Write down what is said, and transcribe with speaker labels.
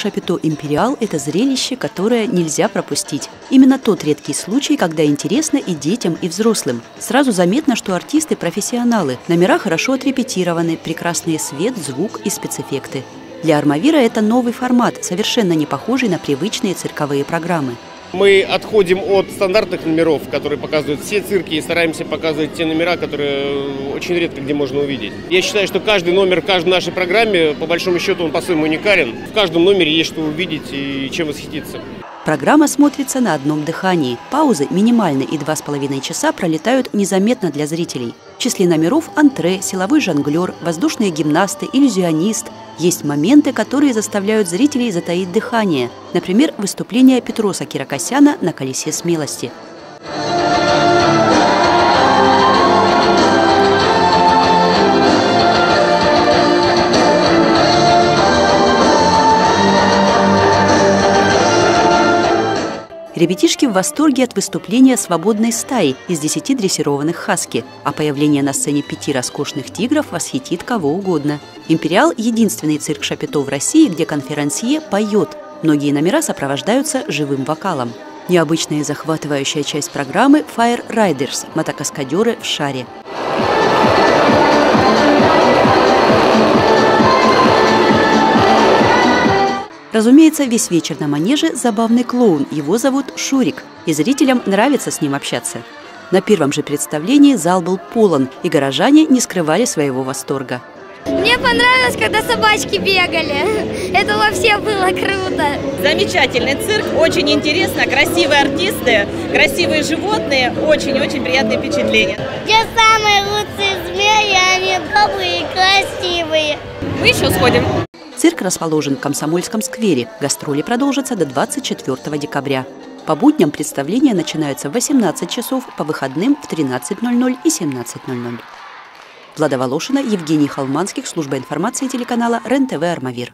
Speaker 1: Шапито «Империал» – это зрелище, которое нельзя пропустить. Именно тот редкий случай, когда интересно и детям, и взрослым. Сразу заметно, что артисты – профессионалы. Номера хорошо отрепетированы, прекрасный свет, звук и спецэффекты. Для Армавира это новый формат, совершенно не похожий на привычные цирковые программы.
Speaker 2: Мы отходим от стандартных номеров, которые показывают все цирки, и стараемся показывать те номера, которые очень редко где можно увидеть. Я считаю, что каждый номер в каждой нашей программе, по большому счету, он по-своему уникален. В каждом номере есть что увидеть и чем восхититься.
Speaker 1: Программа смотрится на одном дыхании. Паузы минимальны и два с половиной часа пролетают незаметно для зрителей. В числе номеров антре, силовой жонглер, воздушные гимнасты, иллюзионист, есть моменты, которые заставляют зрителей затаить дыхание. Например, выступление Петроса Киракосяна на «Колесе смелости». Ребятишки в восторге от выступления свободной стаи из десяти дрессированных хаски, а появление на сцене пяти роскошных тигров восхитит кого угодно. «Империал» – единственный цирк Шапито в России, где конферансье поет. Многие номера сопровождаются живым вокалом. Необычная и захватывающая часть программы – Fire Riders – мотокаскадеры в шаре. Разумеется, весь вечер на манеже забавный клоун. Его зовут Шурик, и зрителям нравится с ним общаться. На первом же представлении зал был полон, и горожане не скрывали своего восторга.
Speaker 3: Мне понравилось, когда собачки бегали. Это вообще было круто.
Speaker 4: Замечательный цирк, очень интересно, красивые артисты, красивые животные, очень-очень приятные впечатления.
Speaker 3: Где самые лучшие змеи, они добрые и красивые.
Speaker 4: Мы еще сходим.
Speaker 1: Цирк расположен в Комсомольском сквере. Гастроли продолжатся до 24 декабря. По будням представления начинаются в 18 часов, по выходным в 13.00 и 17.00. Влада Волошина, Евгений Холманских, служба информации телеканала РЕН-ТВ «Армавир».